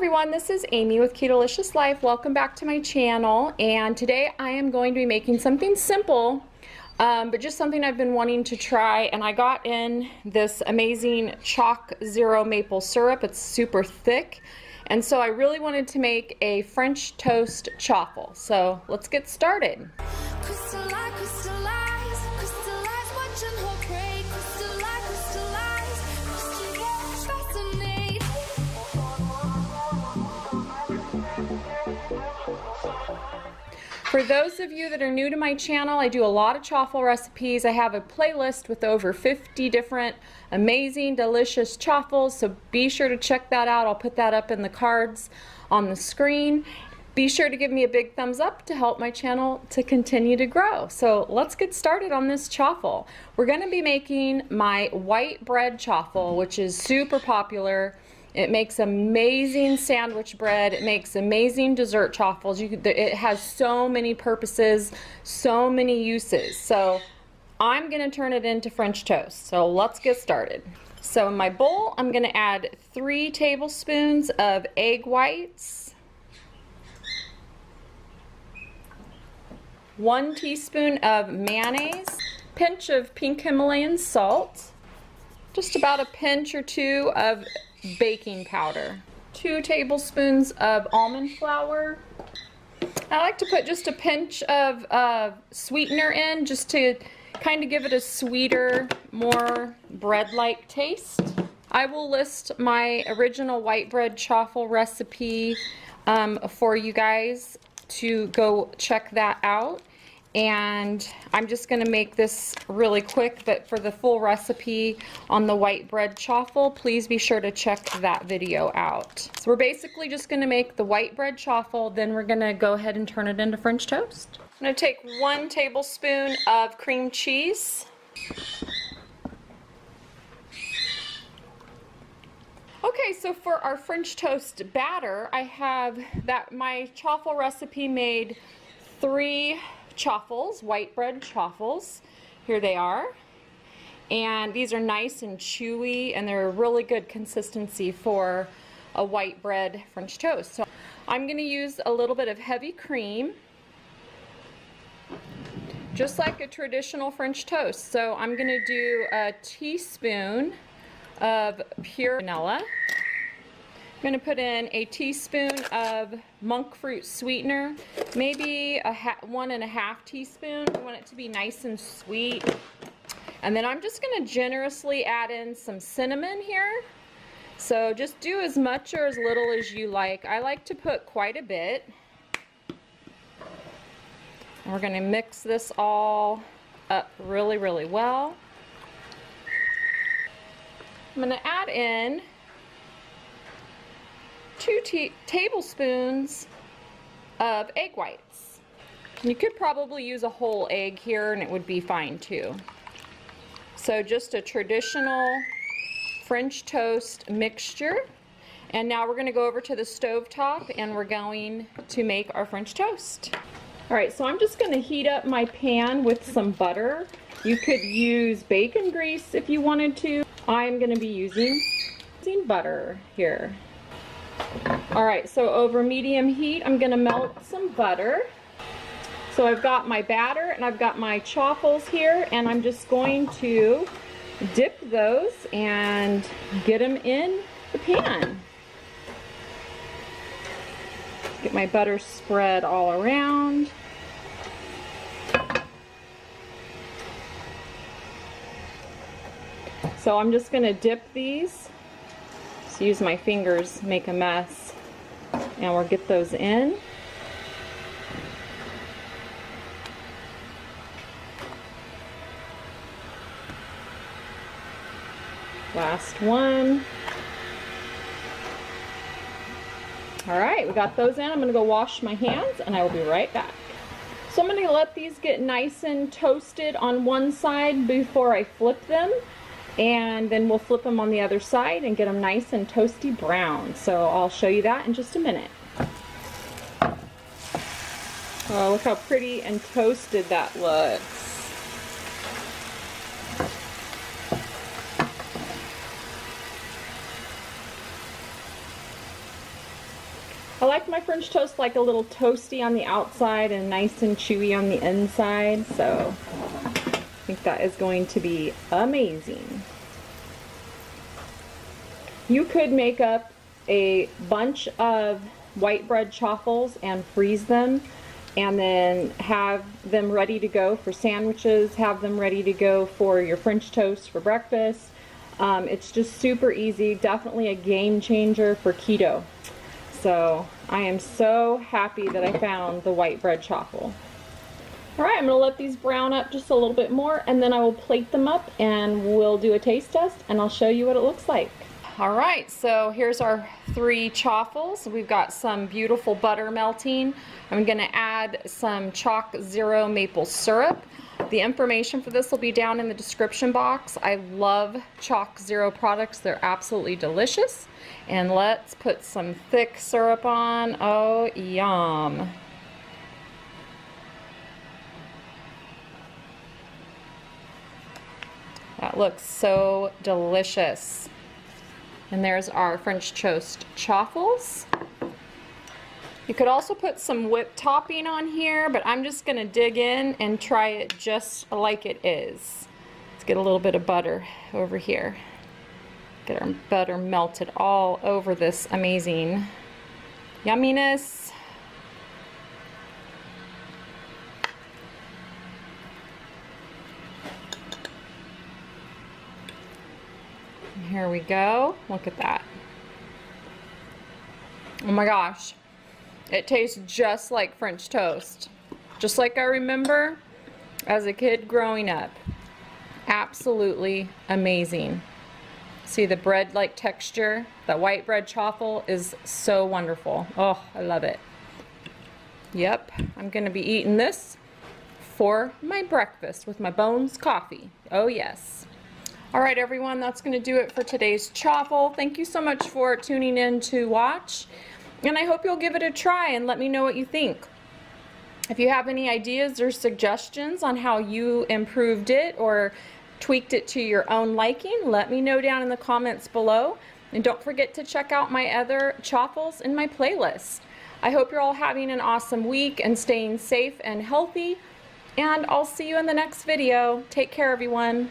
everyone, this is Amy with Keto Life. Welcome back to my channel and today I am going to be making something simple um, but just something I've been wanting to try and I got in this amazing Choc Zero maple syrup. It's super thick and so I really wanted to make a French toast chaffle. So let's get started. For those of you that are new to my channel, I do a lot of chaffle recipes. I have a playlist with over 50 different amazing, delicious chaffles, so be sure to check that out. I'll put that up in the cards on the screen. Be sure to give me a big thumbs up to help my channel to continue to grow. So let's get started on this chaffle. We're going to be making my white bread chaffle, which is super popular it makes amazing sandwich bread. It makes amazing dessert chaffles. You, it has so many purposes, so many uses. So I'm to turn it into French toast. So let's get started. So in my bowl, I'm to add three tablespoons of egg whites, one teaspoon of mayonnaise, pinch of pink Himalayan salt, just about a pinch or two of baking powder, two tablespoons of almond flour. I like to put just a pinch of uh, sweetener in just to kind of give it a sweeter, more bread-like taste. I will list my original white bread chaffle recipe um, for you guys to go check that out and I'm just going to make this really quick but for the full recipe on the white bread chaffle please be sure to check that video out. So we're basically just going to make the white bread chaffle then we're going to go ahead and turn it into French toast. I'm going to take one tablespoon of cream cheese Okay, so for our French toast batter, I have that my chaffle recipe made three chaffles, white bread chaffles. Here they are. And these are nice and chewy and they're a really good consistency for a white bread French toast. So I'm going to use a little bit of heavy cream just like a traditional French toast. So I'm going to do a teaspoon of pure vanilla. I'm going to put in a teaspoon of monk fruit sweetener, maybe a one and a half teaspoon. I want it to be nice and sweet. And then I'm just going to generously add in some cinnamon here. So just do as much or as little as you like. I like to put quite a bit. We're going to mix this all up really, really well. I'm going to add in two tablespoons of egg whites. You could probably use a whole egg here and it would be fine too. So just a traditional French toast mixture. And now we're gonna go over to the stove top and we're going to make our French toast. All right, so I'm just gonna heat up my pan with some butter. You could use bacon grease if you wanted to. I'm gonna be using, using butter here. All right, so over medium heat, I'm gonna melt some butter. So I've got my batter and I've got my chaffles here and I'm just going to dip those and get them in the pan. Get my butter spread all around. So I'm just gonna dip these Just use my fingers, make a mess, and we'll get those in. Last one. All right, we got those in. I'm gonna go wash my hands and I will be right back. So I'm gonna let these get nice and toasted on one side before I flip them and then we'll flip them on the other side and get them nice and toasty brown. So I'll show you that in just a minute. Oh, look how pretty and toasted that looks. I like my French toast like a little toasty on the outside and nice and chewy on the inside. So think that is going to be amazing. You could make up a bunch of white bread chaffles and freeze them and then have them ready to go for sandwiches, have them ready to go for your French toast for breakfast. Um, it's just super easy, definitely a game changer for keto. So I am so happy that I found the white bread chaffle. All right, I'm gonna let these brown up just a little bit more and then I will plate them up and we'll do a taste test and I'll show you what it looks like. All right, so here's our three chaffles. We've got some beautiful butter melting. I'm gonna add some Choc Zero maple syrup. The information for this will be down in the description box. I love Choc Zero products. They're absolutely delicious. And let's put some thick syrup on. Oh, yum. That looks so delicious. And there's our French toast chaffles. You could also put some whipped topping on here, but I'm just gonna dig in and try it just like it is. Let's get a little bit of butter over here. Get our butter melted all over this amazing yumminess. Here we go. Look at that. Oh my gosh. It tastes just like French toast. Just like I remember as a kid growing up. Absolutely amazing. See the bread-like texture? That white bread chaffle is so wonderful. Oh, I love it. Yep, I'm going to be eating this for my breakfast with my Bones coffee. Oh yes. All right, everyone, that's going to do it for today's chaffle. Thank you so much for tuning in to watch, and I hope you'll give it a try and let me know what you think. If you have any ideas or suggestions on how you improved it or tweaked it to your own liking, let me know down in the comments below. And don't forget to check out my other chaffles in my playlist. I hope you're all having an awesome week and staying safe and healthy. And I'll see you in the next video. Take care, everyone.